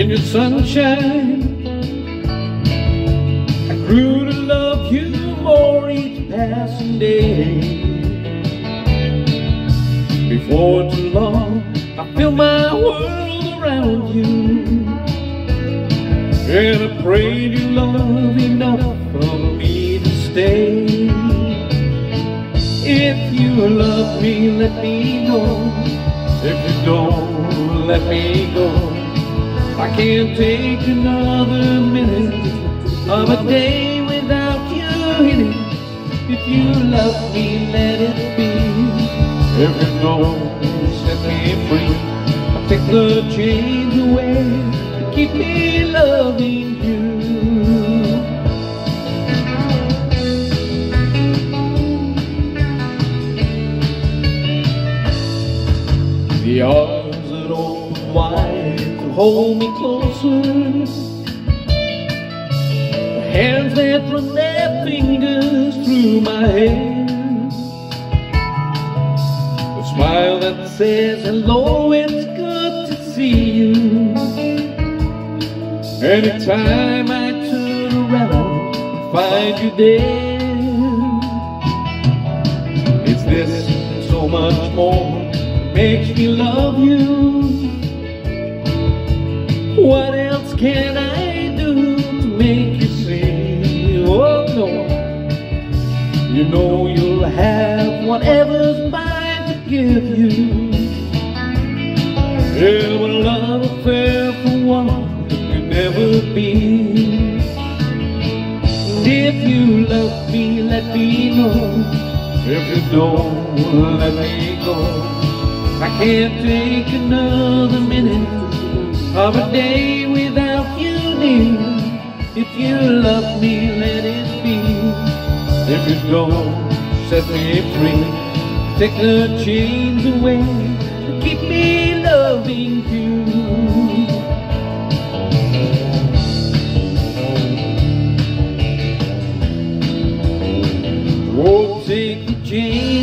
in your sunshine. I grew to love you more each passing day. Before too long, I feel my world around you. And I prayed you love enough for me to stay. If you love me, let me know. If you don't, let me go. I can't take another minute of a day without you in it. If you love me, let it be. If you don't, set me free. I'll take the chains away keep me loving The arms that open wide to hold me closer. The hands that run their fingers through my hair. The smile that says hello, it's good to see you. Anytime I turn around, I find you there. It's this and so much more makes me love you. What else can I do to make you see? Oh no, you know you'll have whatever's mine to give you. Yeah, but a love affair for one could never be. And if you love me, let me know. If you don't, let me can't take another minute of a day without you near. If you love me, let it be. If you don't, set me free. Take the chains away to keep me loving you. Oh, take the chains